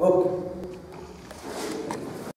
Okay.